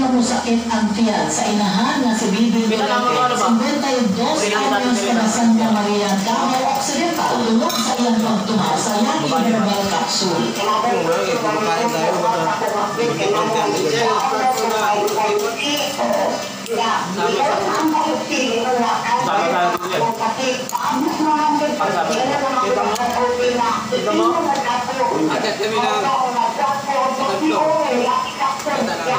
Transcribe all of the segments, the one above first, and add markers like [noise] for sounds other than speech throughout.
na musakit ang tiyan sa inahan nga si Bibi Dulaque, 52 anyos na Santa Maria, Davao Occidental, tulog sa iyang pagtuha sa Yaki Herbal Capsule. Inahan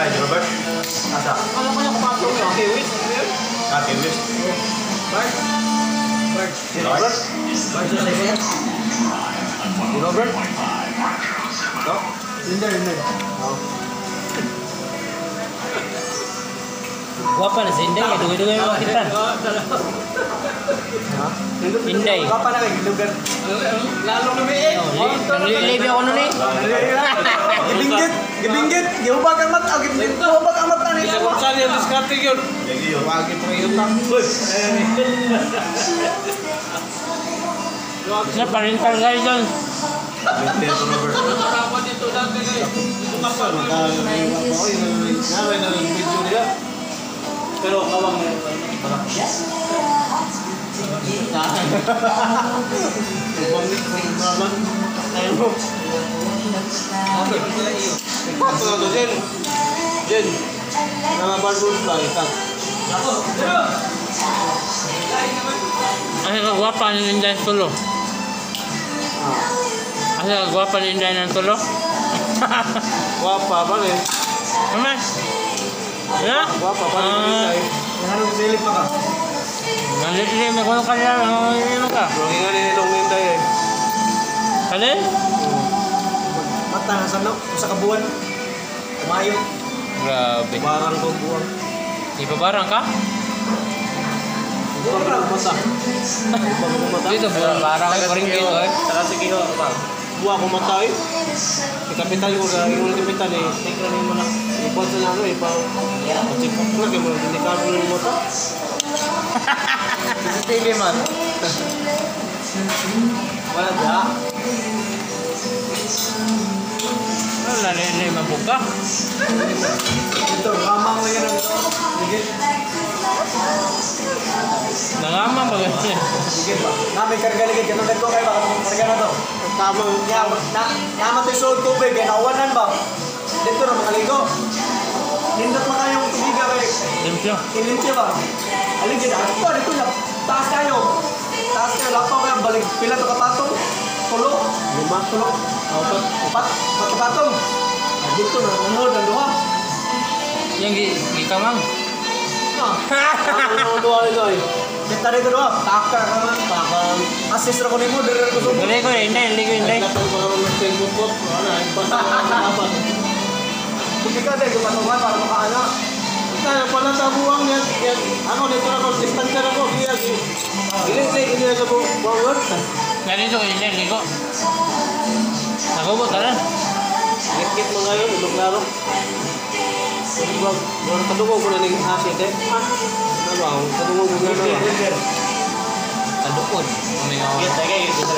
Aja Robert. Kalau kupatong ya. Okay, wait. Bart. Bart. Robert. Robert. Apa? Lalo na may Oh, Nanglilibi ako nun eh. Gibinggit, gibinggit, giubag ang mata, giubag ang mata ni Lawa. Saan yung diskarte yun? Jadi yo, wagi pa yung tang. Sa parental guidance. Better to Robert. Dapat ito dati kayo. Ito [laughs] kapal. Pero kawang na Tayo mo. Ano? Ako na to, Jen. Jen. Namabarbo ba? Ito. Ako. Ano ka guwapa nininday ng tulo? Ano ka guwapa nininday ng tulo? Guwapa ba rin? Ano? Ya? Guwapa pa rin nininday. Ano ka silip pa ka? Nalit-silip. May kulong ka nila. Ano ka? Hindi nga nilong nininday eh. Kalin? Mata sa no, sa kabuan. Kumayo. Grabe. Barang ko buwang. Ipabarang ka? Buwang ko mata. Ko. Dito, barang ka rin dito eh. Saka sige ho, ba? Buwang ko mata eh. Ikapitan ko sa yung kapitan eh. Tingnan niyo mo na. Ipon sa eh. Pa. Pachipok na kayo mo. Hindi ka mo yung mata. CCTV man. Wala ba? Wala na yun mabuka. Ito, yan ang ito. Sige. Nangamang ba ganyan? Sige ba? Nami karga ligid kanang dito kay ba karga na to. Tama nya na naman to sulod tubig kay nawanan ba. Dito na makaligo. Nindot pa kayong tubig kay Limpyo. ilimpyo ba. Aligid ako dito na taas kayo. Taas kayo lapaw kayo balik pila to kapatong. Tulo. Lima tulo. Apat. Apat. Apat kapatong. Ah, Dito na unod ang duha. Yang gi gikamang. Ah. Ang doon ito eh. Kita dito duha. Takar ka man. Takar. Assist ra ko nimo dire ko subo. Gali ko hindi, hindi ko hindi. Dapat ko lang ng Facebook ko. Ano, ipasa na dapat. Buti ka dahil gumatungan para makaana. Kaya pala sa buwang yan, yan, ano, dito na ko, distansya na ko, kaya, ili, ili, ili na sa buwang, Ganito ko hindi, hindi ko. Nakubo tara. Ngit-ngit mo ngayon, ilog na ro. Wag kadungo ko na ning asit eh. Ano ba, kadungo ko na na. Kadukod. Umingaw. Yes, ay kayo, ito sa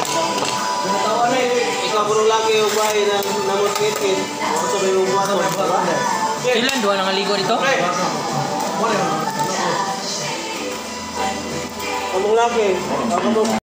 Ginatawa na eh. Ikaw ko nung lagi yung bahay na. Ako ko. Ilan duwa nang ligo dito? Wala. Kamong lagi, ako